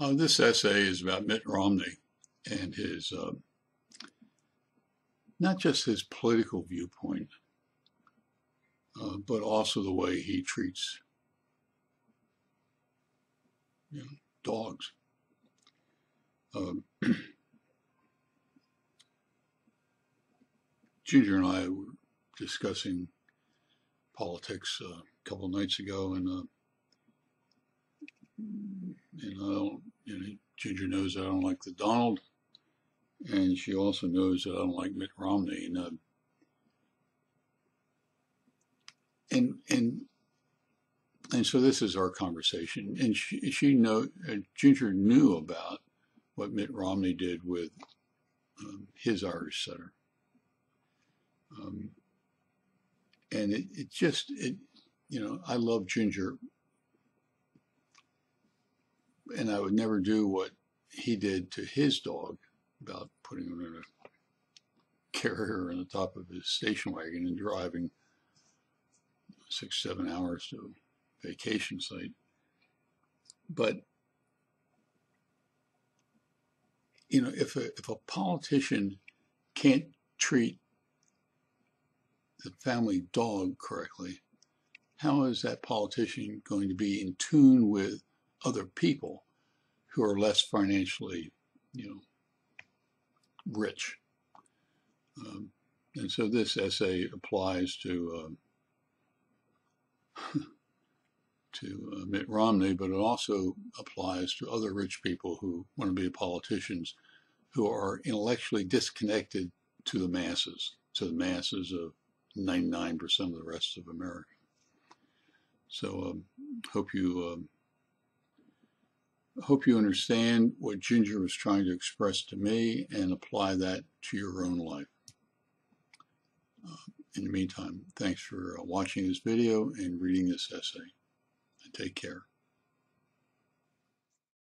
Uh, this essay is about Mitt Romney and his, uh, not just his political viewpoint, uh, but also the way he treats you know, dogs. Um, Ginger and I were discussing politics uh, a couple nights ago, and uh, and I don't, you know, Ginger knows I don't like the Donald, and she also knows that I don't like Mitt Romney, and uh, and and and so this is our conversation, and she she know uh, Ginger knew about what Mitt Romney did with um, his Irish setter. Um, and it, it just, it, you know, I love Ginger, and I would never do what he did to his dog about putting him in a carrier on the top of his station wagon and driving six, seven hours to a vacation site. But, you know, if a, if a politician can't treat the family dog correctly, how is that politician going to be in tune with other people who are less financially, you know, rich? Um, and so this essay applies to uh, to uh, Mitt Romney, but it also applies to other rich people who want to be politicians who are intellectually disconnected to the masses, to the masses of 99% of the rest of America. So um, hope you um, hope you understand what Ginger was trying to express to me and apply that to your own life. Uh, in the meantime, thanks for uh, watching this video and reading this essay. And take care.